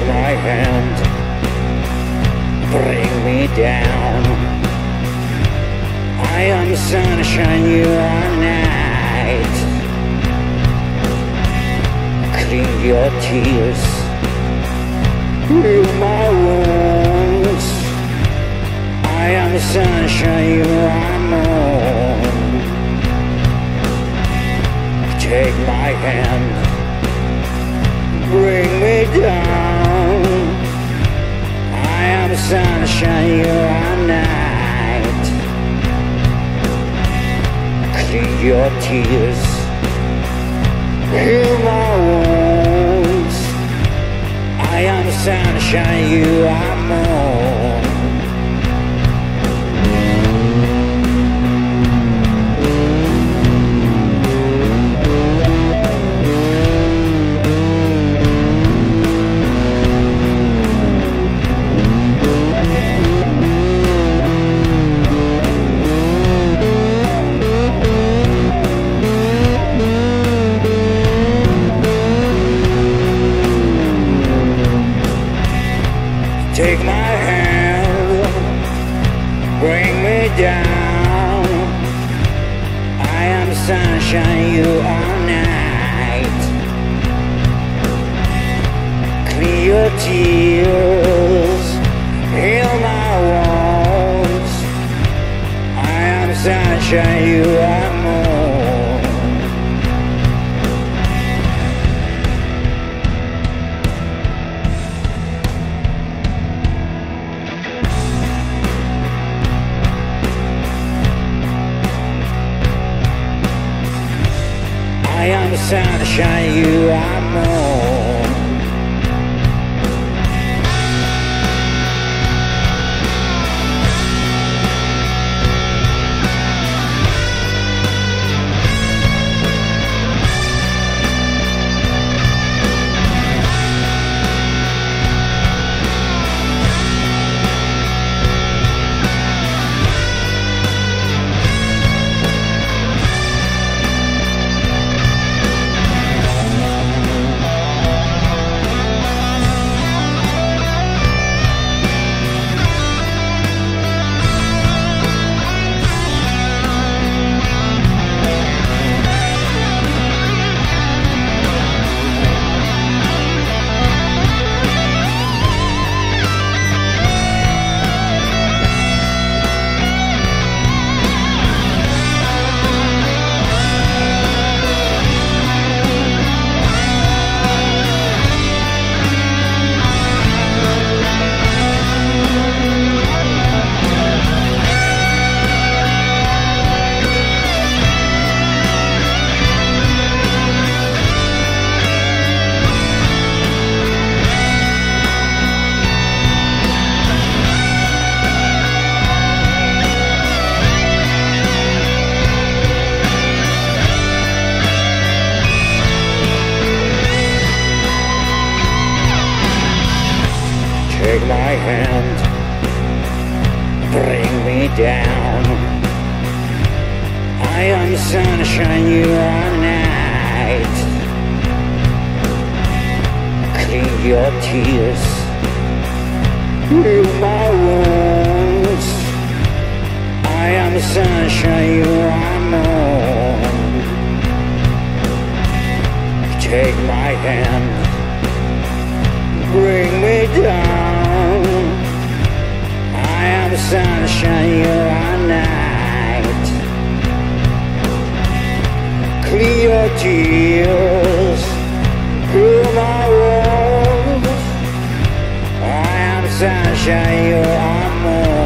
my hand, bring me down. I am sunshine, you are night. Clean your tears, heal my wounds. I am sunshine, you are moon. Take my hand, bring me down. The your night. Clean your tears, heal my wounds. I am sunshine, you are moon. Sunshine, you are night. Clear tears, heal my wounds. I am sunshine, you you my hand, bring me down. I am sunshine, you are night. Clean your tears, heal my wounds. I am sunshine, you are moon. Take my hand bring me down. I am the sunshine, you are night. Clean your tears, heal my wounds. I am the sunshine, you are moon.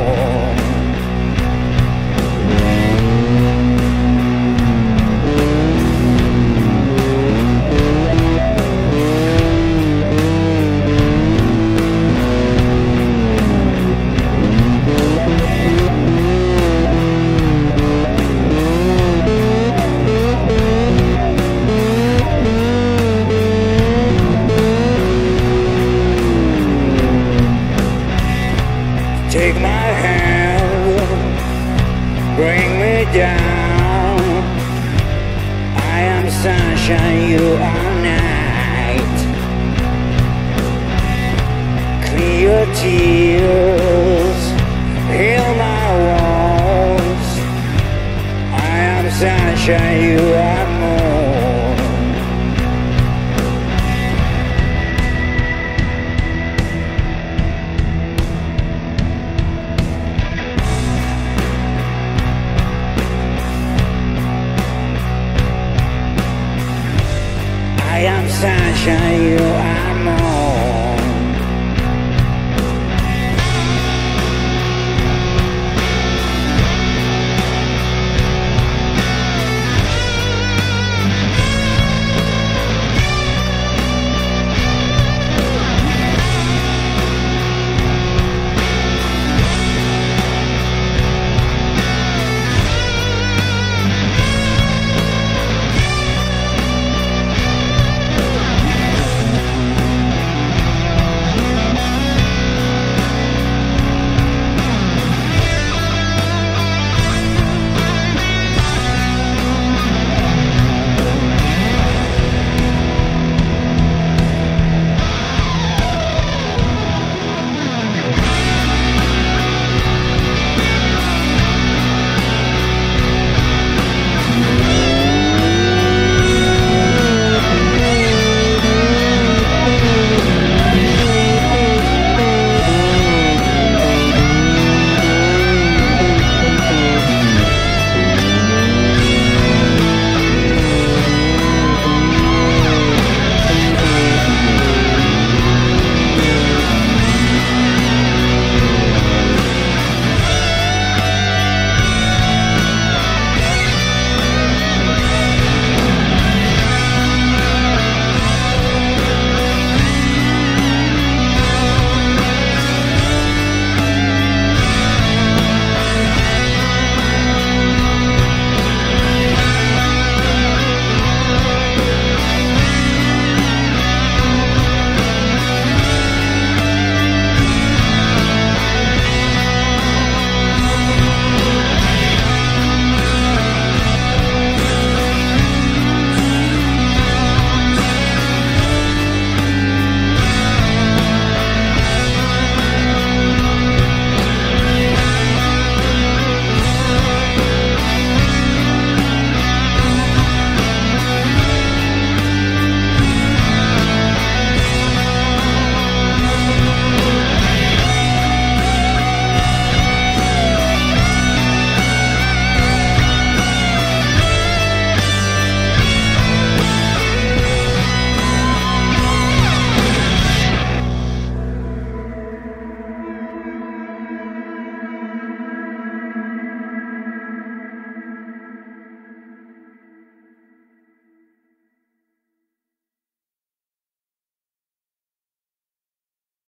Down. I am sunshine, you are night. Clear Your tears heal my wounds. I am sunshine, you are moon. sunshine you are more